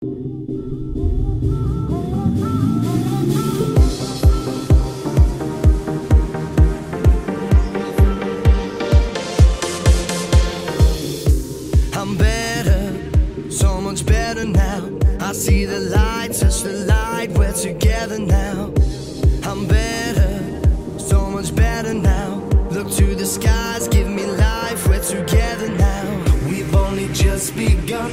I'm better, so much better now. I see the light, touch the light, we're together now. I'm better, so much better now. Look to the skies, give me life, we're together now. We've only just begun,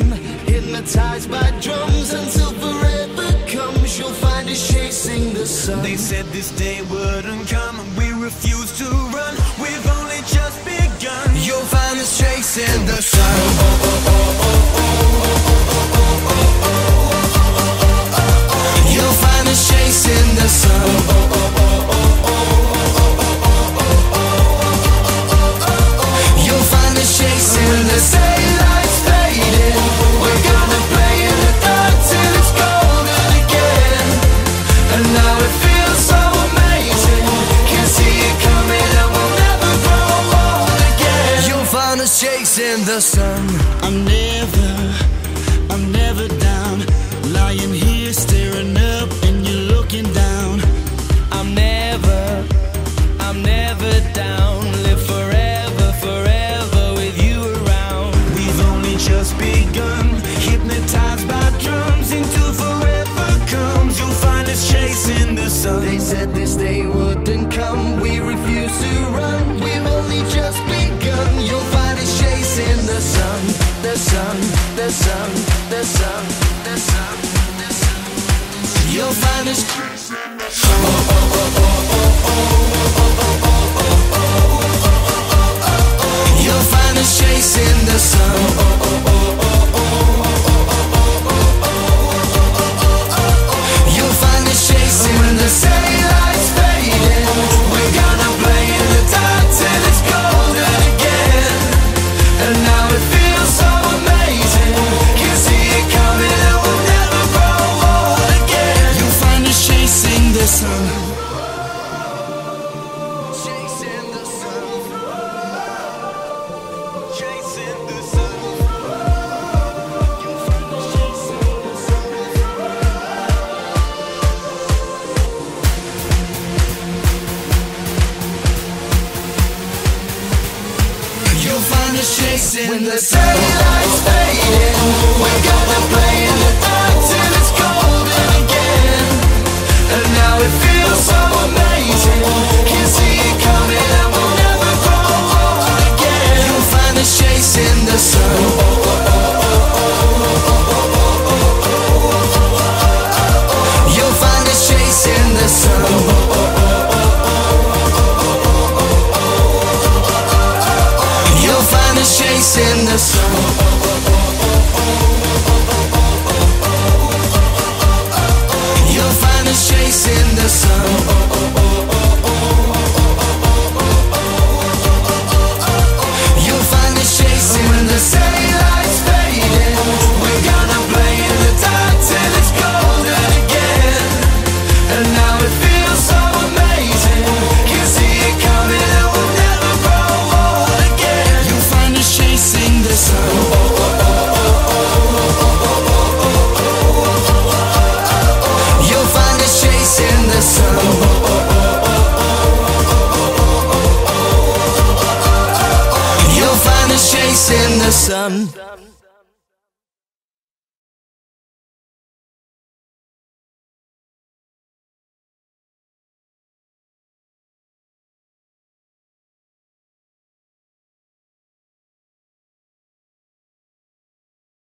hypnotized by drums until forever comes. You'll find us chasing the sun. They said this day wouldn't come, and we refuse to run. We've only just begun. You'll find us chasing the sun. The sun. I'm never, I'm never down. Lying here staring up and you're looking down. I'm never, I'm never down. Live forever, forever with you around. We've only just begun, hypnotized by drums until forever comes. You'll find us chasing the sun. They said this day wouldn't come. We refuse to run. Sun, the sun, the sun, the sun, the sun. You'll find is chasing when the city lights fade, we're gonna play dance in the sun. You'll find us chasing the sun. time.